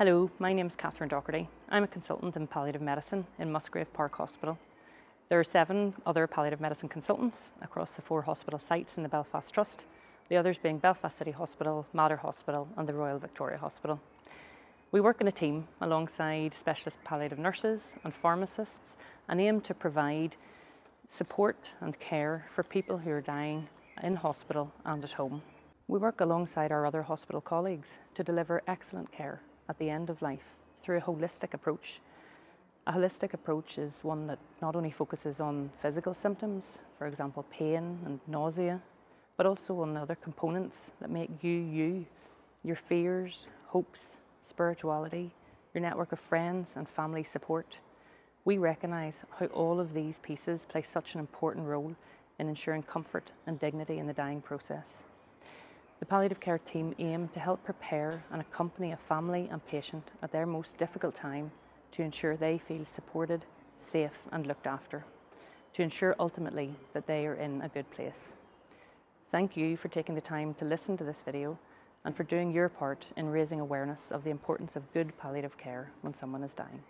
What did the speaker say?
Hello, my name is Catherine Doherty. I'm a consultant in palliative medicine in Musgrave Park Hospital. There are seven other palliative medicine consultants across the four hospital sites in the Belfast Trust, the others being Belfast City Hospital, Mater Hospital and the Royal Victoria Hospital. We work in a team alongside specialist palliative nurses and pharmacists and aim to provide support and care for people who are dying in hospital and at home. We work alongside our other hospital colleagues to deliver excellent care at the end of life through a holistic approach. A holistic approach is one that not only focuses on physical symptoms, for example pain and nausea, but also on the other components that make you you, your fears, hopes, spirituality, your network of friends and family support. We recognise how all of these pieces play such an important role in ensuring comfort and dignity in the dying process. The palliative care team aim to help prepare and accompany a family and patient at their most difficult time to ensure they feel supported, safe and looked after, to ensure ultimately that they are in a good place. Thank you for taking the time to listen to this video and for doing your part in raising awareness of the importance of good palliative care when someone is dying.